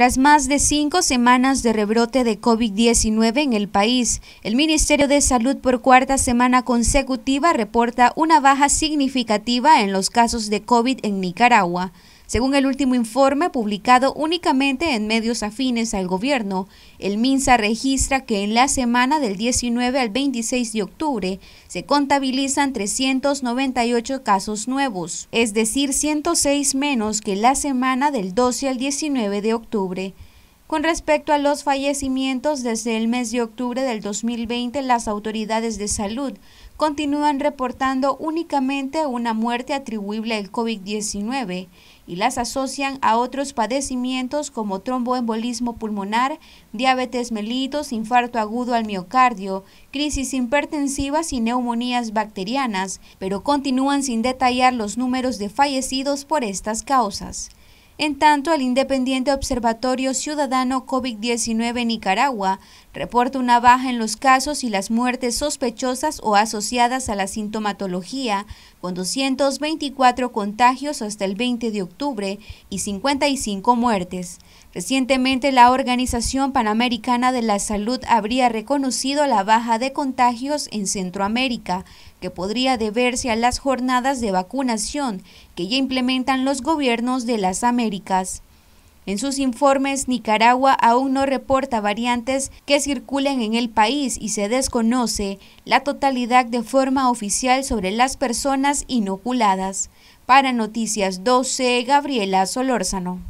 Tras más de cinco semanas de rebrote de COVID-19 en el país, el Ministerio de Salud por cuarta semana consecutiva reporta una baja significativa en los casos de COVID en Nicaragua. Según el último informe publicado únicamente en medios afines al gobierno, el MINSA registra que en la semana del 19 al 26 de octubre se contabilizan 398 casos nuevos, es decir, 106 menos que la semana del 12 al 19 de octubre. Con respecto a los fallecimientos, desde el mes de octubre del 2020, las autoridades de salud continúan reportando únicamente una muerte atribuible al COVID-19 y las asocian a otros padecimientos como tromboembolismo pulmonar, diabetes mellitus, infarto agudo al miocardio, crisis hipertensivas y neumonías bacterianas, pero continúan sin detallar los números de fallecidos por estas causas. En tanto, el Independiente Observatorio Ciudadano COVID-19 Nicaragua reporta una baja en los casos y las muertes sospechosas o asociadas a la sintomatología, con 224 contagios hasta el 20 de octubre y 55 muertes. Recientemente, la Organización Panamericana de la Salud habría reconocido la baja de contagios en Centroamérica, que podría deberse a las jornadas de vacunación que ya implementan los gobiernos de las Américas. En sus informes, Nicaragua aún no reporta variantes que circulen en el país y se desconoce la totalidad de forma oficial sobre las personas inoculadas. Para Noticias 12, Gabriela Solórzano.